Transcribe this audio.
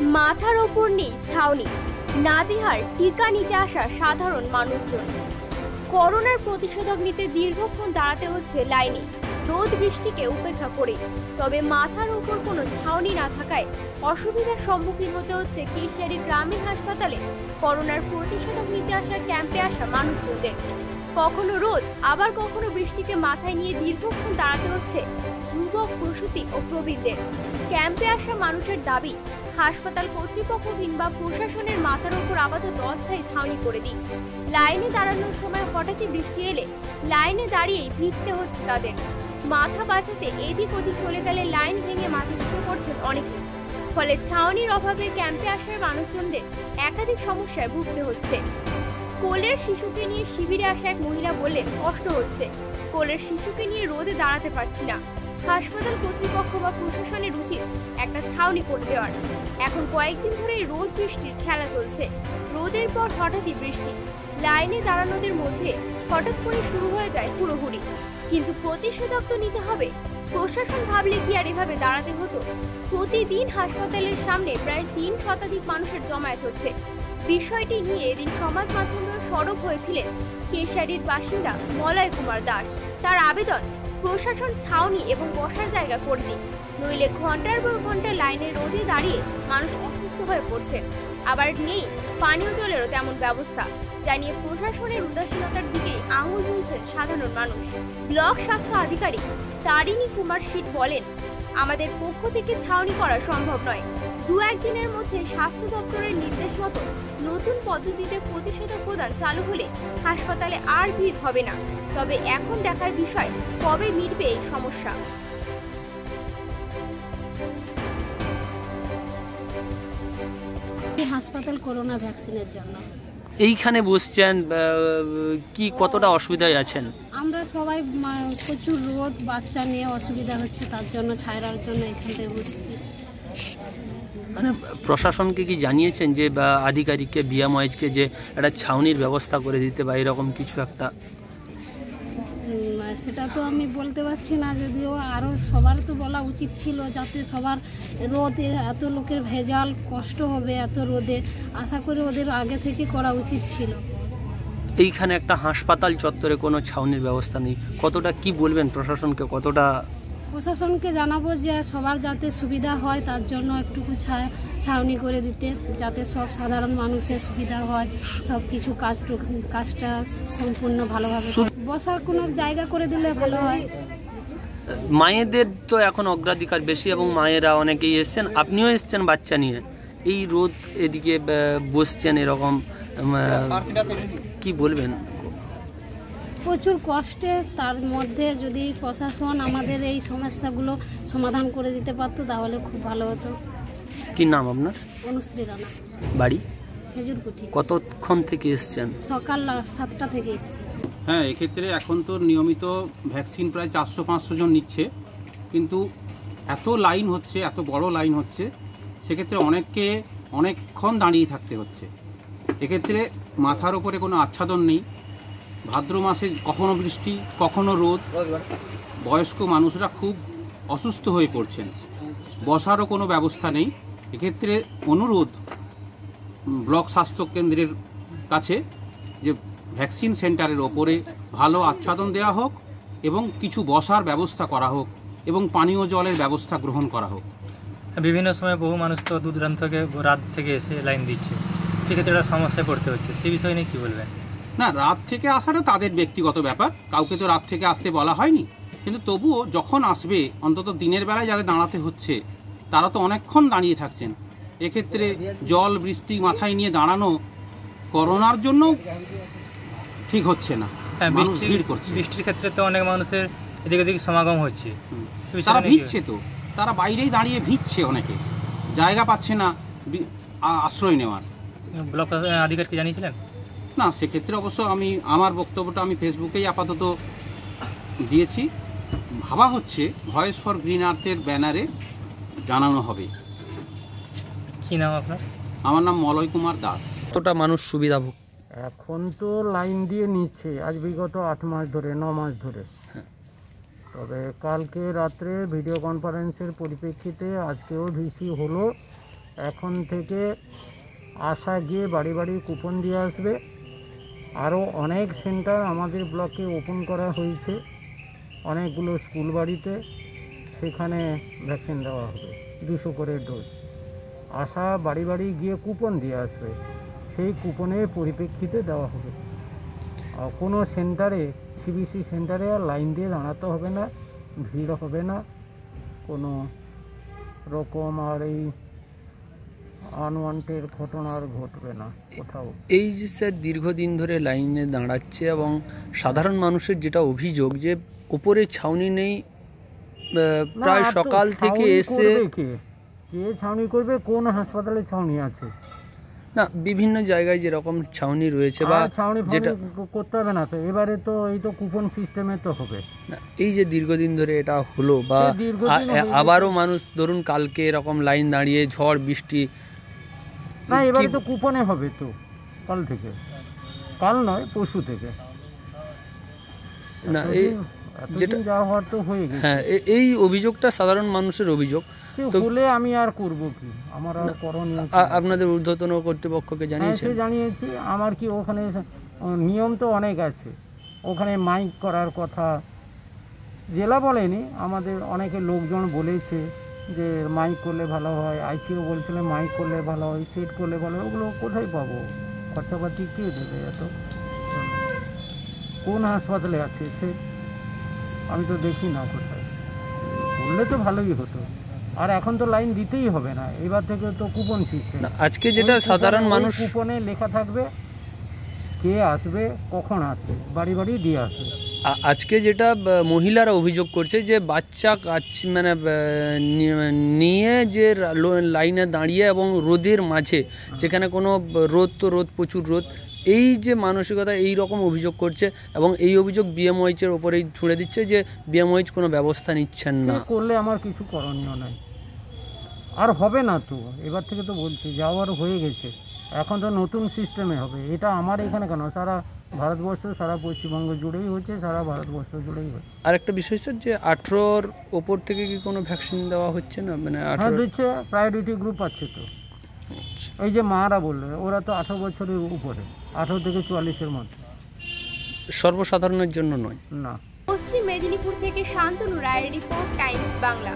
মাথার ওপর নেই ছাউনি নাজিহার টিকা নিতে আসা সাধারণ মানুষজন। করোনার প্রতিষেধক নিতে দীর্ঘক্ষণ দাঁড়াতে হচ্ছে লাইনে। রোদ বৃষ্টিকে উপেক্ষা করে। তবে মাথার উপর কোনো ছাউনি না থাকায় অসুবিধার সম্মুখীন হতে হচ্ছে কেশিয়ারি গ্রামীণ হাসপাতালে। করোনার প্রতিষেধক নিতে আসা ক্যাম্পে আসা মানুষজনদের। কখনো রোদ, আবার কখনো বৃষ্টিকে মাথায় নিয়ে দীর্ঘক্ষণ দাঁড়াতে হচ্ছে যুবক, প্রসূতি ও প্রবীণদের। ক্যাম্পে আসা মানুষের দাবি হাসপাতাল কর্তৃপক্ষ কিংবা প্রশাসনের মাথার উপর আপাতত অস্থায়ী ছাউনি করে দিন। লাইনে দাঁড়ানোর সময় হঠাৎই বৃষ্টি এলে লাইনে দাঁড়িয়েই ভিজতে হচ্ছে তাদের। মাথা বাঁচাতে এদিক ওদিক চলে গেলে লাইন ভেঙে মাঝে ঢুকে পড়ছেন অনেকে। ফলে ছাউনির অভাবে ক্যাম্পে আসার মানুষজনদের একাধিক সমস্যায় ভুগতে হচ্ছে। কোলের শিশুকে নিয়ে শিবিরে আসা এক মহিলা বললেন, কষ্ট হচ্ছে। কোলের শিশুকে নিয়ে রোদে দাঁড়াতে পারছি না। হাসপাতাল কর্তৃপক্ষ বা প্রশাসনের উচিত একটা ছাউনি করে দেওয়ার। এখন কয়েকদিন ধরে রোদ বৃষ্টির খেলা চলছে। রোদের পর হঠাৎই বৃষ্টি। লাইনে দাঁড়ানোদের মধ্যে হঠাৎ করে শুরু হয়ে যায় হুড়োহুড়ি। কিন্তু প্রতিষেধক তো নিতে হবে। প্রশাসন ভাবলে কি আর এভাবে দাঁড়াতে হতো? প্রতিদিন হাসপাতালের সামনে প্রায় তিন শতাধিক মানুষের জমায়েত হচ্ছে। বিষয়টি নিয়ে এদিন সমাজ মাধ্যমেও সরব হয়েছিলেন কেশারির বাসিন্দা মলয় কুমার দাস। তার আবেদন প্রশাসন ছাউনি এবং বসার জায়গা করে দিন নইলে ঘণ্টার পর ঘণ্টা লাইনে রোদে দাঁড়িয়ে মানুষ অসুস্থ হয়ে পড়ছে। আবার নেই, পানীয় জলেরও তেমন ব্যবস্থা। জানিয়ে প্রশাসনের উদাসীনতার দিকে আঙুল তুলছেন সাধারণ মানুষ। ব্লক স্বাস্থ্য আধিকারিক তারিণী কুমার শীত বলেন, আমাদের পক্ষ থেকে ছাউনি করা সম্ভব নয়। দু একদিনের মধ্যে স্বাস্থ্য দপ্তরের নির্দেশ মতো নতুন পদ্ধতিতে প্রতিষেধক প্রদান চালু হলে হাসপাতালে আর ভিড় হবে না। তবে এখন দেখার বিষয় কবে মিটবে এই সমস্যা? এই হাসপাতাল করোনা ভ্যাকসিনের জন্য। এইখানে বসছেন কি কতটা অসুবিধায় আছেন? আমরা সবাই প্রচুর রোদ বাচ্চা নিয়ে অসুবিধা হচ্ছে তার জন্য ছায়রার জন্য এখান থেকে বসছি। মানে প্রশাসনকে কি জানিয়েছেন যে বা আধিকারিককে বিএমওয়াইজকে যে একটা ছাউনির ব্যবস্থা করে দিতে বা এরকম কিছু একটা? সেটা তো আমি বলতে পারছি না। যদিও আরও সবার তো বলা উচিত ছিল যাতে সবার রোদে এত লোকের ভেজাল কষ্ট হবে এত রোদে। আশা করি ওদের আগে থেকে করা উচিত ছিল। এইখানে একটা হাসপাতাল চত্বরে কোনো ছাউনির ব্যবস্থা নেই। কতটা কি বলবেন প্রশাসনকে? কতটা প্রশাসনকে জানাব যে সবার যাতে সুবিধা হয় তার জন্য একটুকু ছাউনি করে দিতে যাতে সব সাধারণ মানুষের সুবিধা হয় সব কিছু কাজ কাজটা সম্পূর্ণ ভালোভাবে বসার কোনো জায়গা করে দিলে ভালো হয়। মায়েদের তো এখন অগ্রাধিকার বেশি এবং মায়েরা অনেকেই এসছেন। আপনিও এসছেন বাচ্চা নিয়ে। এই রোদ এদিকে বসছেন এরকম কি বলবেন? প্রচুর কষ্টে তার মধ্যে যদি প্রশাসন আমাদের এই সমস্যাগুলো সমাধান করে দিতে পারতো তাহলে খুব ভালো হতো। কি নাম আপনার? অনুশ্রী রানা। বাড়ি? কতক্ষণ থেকে এসছেন? সকাল সাতটা থেকে এসছি। হ্যাঁ এক্ষেত্রে এখন তো নিয়মিত ভ্যাকসিন প্রায় চারশো পাঁচশো জন নিচ্ছে। কিন্তু এত লাইন হচ্ছে এত বড় লাইন হচ্ছে সেক্ষেত্রে অনেককে অনেকক্ষণ দাঁড়িয়ে থাকতে হচ্ছে। এক্ষেত্রে মাথার ওপরে কোনো আচ্ছাদন নেই। ভাদ্র মাসে কখনো বৃষ্টি, কখনো রোদ। বয়স্ক মানুষরা খুব অসুস্থ হয়ে পড়ছেন। বসারও কোনো ব্যবস্থা নেই। এক্ষেত্রে অনুরোধ ব্লক স্বাস্থ্য কেন্দ্রের কাছে যে ভ্যাকসিন সেন্টারের ওপরে ভালো আচ্ছাদন দেওয়া হোক এবং কিছু বসার ব্যবস্থা করা হোক এবং পানীয় জলের ব্যবস্থা গ্রহণ করা হোক। বিভিন্ন সময় বহু মানুষ তো দূর থেকে রাত থেকে এসে লাইন দিচ্ছে। সেক্ষেত্রে একটা সমস্যায় পড়তে হচ্ছে। সেই বিষয় নিয়ে কী বলবেন? না রাত থেকে আসাটা তাদের ব্যক্তিগত ব্যাপার। কাউকে তো রাত থেকে আসতে বলা হয়নি। কিন্তু তবুও যখন আসবে অন্তত দিনের বেলায় যাদের দাঁড়াতে হচ্ছে তারা তো অনেকক্ষণ দাঁড়িয়ে থাকছেন। এক্ষেত্রে জল বৃষ্টি মাথায় নিয়ে দাঁড়ানো করোনার জন্য ঠিক হচ্ছে না। হ্যাঁ বৃষ্টি ভিড় করছে। বৃষ্টির ক্ষেত্রে তো অনেক মানুষের এদিকে ওদিক সমাগম হচ্ছে। তারা ভিজছে তো। তারা বাইরেই দাঁড়িয়ে ভিজছে অনেকে। জায়গা পাচ্ছে না আশ্রয় নেওয়ার। ব্লক আধিকারিককে জানিয়েছিলেন? না সেক্ষেত্রে অবশ্য আমি আমার বক্তব্যটা আমি ফেসবুকেই আপাতত দিয়েছি। ভাবা হচ্ছে ভয়েস ফর গ্রিন আর্থের ব্যানারে জানানো হবে। কী নাম আপনার? আমার নাম মলয় কুমার দাস। কতটা মানুষ সুবিধা ভোগ এখন তো লাইন দিয়ে নিচ্ছে আজ বিগত আট মাস ধরে ন মাস ধরে। তবে কালকে রাত্রে ভিডিও কনফারেন্সের পরিপ্রেক্ষিতে আজকেও ভিসি হলো। এখন থেকে আসা গিয়ে বাড়ি বাড়ি কুপন দিয়ে আসবে। আরও অনেক সেন্টার আমাদের ব্লকে ওপেন করা হয়েছে। অনেকগুলো স্কুল বাড়িতে সেখানে ভ্যাকসিন দেওয়া হবে, দুশো করে ডোজ। আসা বাড়ি বাড়ি গিয়ে কুপন দিয়ে আসবে, সেই কুপনের পরিপ্রেক্ষিতে দেওয়া হবে। কোনো সেন্টারে, সিবিসি সেন্টারে আর লাইন দিয়ে দাঁড়াতে হবে না, ভিড় হবে না। কোনো রকম আর এই আনওয়ান্টেড ঘটনা আর ঘটবে না কোথাও। এই যে স্যার দীর্ঘদিন ধরে লাইনে দাঁড়াচ্ছে এবং সাধারণ মানুষের যেটা অভিযোগ যে ওপরে ছাউনি নেই প্রায় সকাল থেকে এসে কে? ছাউনি করবে? কোন হাসপাতালে ছাউনি আছে? না বিভিন্ন জায়গায় যেরকম ছাউনি রয়েছে বা ছাউনি যেটা করতে হবে না তো। এবারে তো এই তো কুপন সিস্টেমে তো হবে। না, এই যে দীর্ঘদিন ধরে এটা হলো বা। আবারও মানুষ ধরুন কালকে এরকম লাইন দাঁড়িয়ে ঝড় বৃষ্টি না এবারে তো কুপনে হবে তো কাল থেকে। কাল নয় পরশু থেকে। না এই যেটা- যা হওয়ার তো হয়ে গেছে। হ্যাঁ এই অভিযোগটা সাধারণ মানুষের অভিযোগ। তো- হলে আমি আর করব কি? আমার আর করণীয় আপনাদের ঊর্ধ্বতন কর্তৃপক্ষকে হ্যাঁ জানিয়েছেন? জানিয়েছি আমার কি ওখানে নিয়ম তো অনেক আছে। ওখানে মাইক করার কথা। জেলা বলেনি আমাদের অনেকে লোকজন বলেছে। যে মাইক করলে ভালো হয় আইসিও বলছিল মাইক করলে ভালো হয় সেট করলে ভালো হয় ওগুলো কোথায় পাবো? খরচাপাতি কে দেবে এত? কোন হাসপাতালে আছে সে? আমি তো দেখি না কোথায়। করলে তো ভালোই হতো। আর এখন তো লাইন দিতেই হবে না। এবার থেকে তো কুপন সিস্টেম না, আজকে যেটা সাধারণ মানুষ কুপনে লেখা থাকবে কে আসবে কখন আসবে বাড়ি বাড়ি দিয়ে আসবে। আজকে যেটা মহিলারা অভিযোগ করছে যে বাচ্চা কাছ মানে নিয়ে যে লাইনে দাঁড়িয়ে এবং রোদের মাঝে, যেখানে কোনো রোদ তো রোদ, প্রচুর রোদ, এই যে মানসিকতা, এই রকম অভিযোগ করছে এবং এই অভিযোগ বিএমওইচের ওপরেই ছুঁড়ে দিচ্ছে যে বিএমওইচ কোনো ব্যবস্থা নিচ্ছেন না। করলে আমার কিছু করণীয় নাই। আর হবে না তো, এবার থেকে তো বলছি, যাওয়ার হয়ে গেছে। এখন তো নতুন সিস্টেমে হবে, এটা আমার এখানে কেন? সারা ভারতবর্ষ সারা পশ্চিমবঙ্গ জুড়েই হচ্ছে সারা ভারতবর্ষ জুড়েই হচ্ছে। আর একটা বিষয় স্যার যে আঠেরোর ওপর থেকে কি কোনো ভ্যাকসিন দেওয়া হচ্ছে না? মানে হ্যাঁ আঠেরো দিচ্ছে প্রায়োরিটি গ্রুপ আছে তো। এই যে মারা বলল ওরা তো আঠেরো বছরের উপরে আঠেরো থেকে চুয়াল্লিশের মধ্যে। সর্বসাধারণের জন্য নয়। না। পশ্চিম মেদিনীপুর থেকে শান্তনু রায়ের রিপোর্ট টাইমস বাংলা